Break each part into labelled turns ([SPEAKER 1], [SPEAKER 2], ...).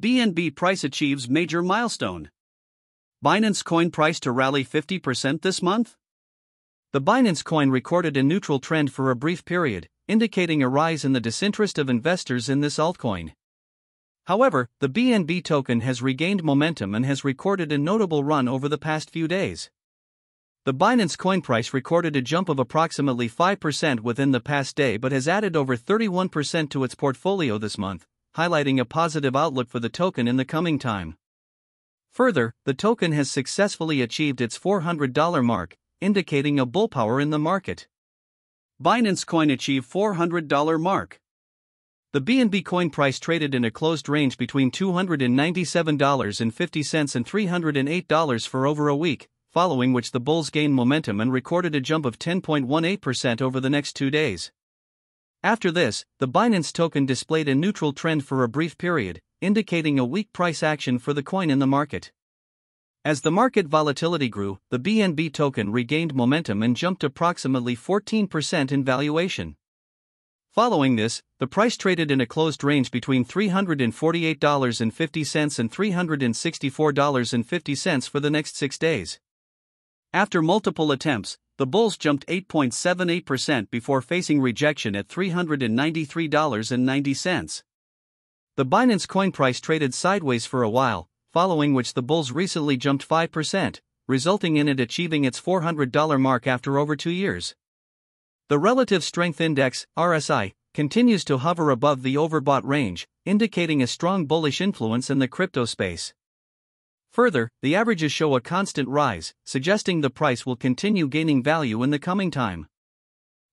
[SPEAKER 1] BNB price achieves major milestone. Binance coin price to rally 50% this month?
[SPEAKER 2] The Binance coin recorded a neutral trend for a brief period, indicating a rise in the disinterest of investors in this altcoin. However, the BNB token has regained momentum and has recorded a notable run over the past few days. The Binance coin price recorded a jump of approximately 5% within the past day but has added over 31% to its portfolio this month, highlighting a positive outlook for the token in the coming time. Further, the token has successfully achieved its $400 mark, indicating a bull power in the market.
[SPEAKER 1] Binance coin achieved $400 mark.
[SPEAKER 2] The BNB coin price traded in a closed range between $297.50 and $308 for over a week, following which the bulls gained momentum and recorded a jump of 10.18% over the next two days. After this, the Binance token displayed a neutral trend for a brief period, indicating a weak price action for the coin in the market. As the market volatility grew, the BNB token regained momentum and jumped approximately 14% in valuation. Following this, the price traded in a closed range between $348.50 and $364.50 for the next six days. After multiple attempts, the bulls jumped 8.78% before facing rejection at $393.90. The Binance coin price traded sideways for a while, following which the bulls recently jumped 5%, resulting in it achieving its $400 mark after over two years. The Relative Strength Index, RSI, continues to hover above the overbought range, indicating a strong bullish influence in the crypto space. Further, the averages show a constant rise, suggesting the price will continue gaining value in the coming time.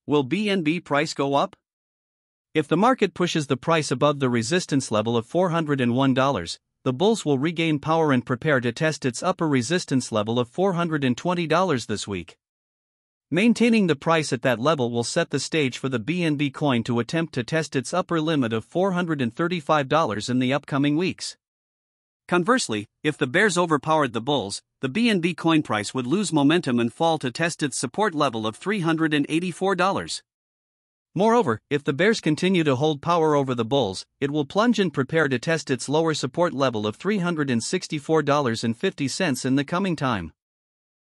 [SPEAKER 1] Will BNB price go up?
[SPEAKER 2] If the market pushes the price above the resistance level of $401, the bulls will regain power and prepare to test its upper resistance level of $420 this week. Maintaining the price at that level will set the stage for the BNB coin to attempt to test its upper limit of $435 in the upcoming weeks.
[SPEAKER 1] Conversely, if the bears overpowered the bulls, the BNB coin price would lose momentum and fall to test its support level of $384.
[SPEAKER 2] Moreover, if the bears continue to hold power over the bulls, it will plunge and prepare to test its lower support level of $364.50 in the coming time.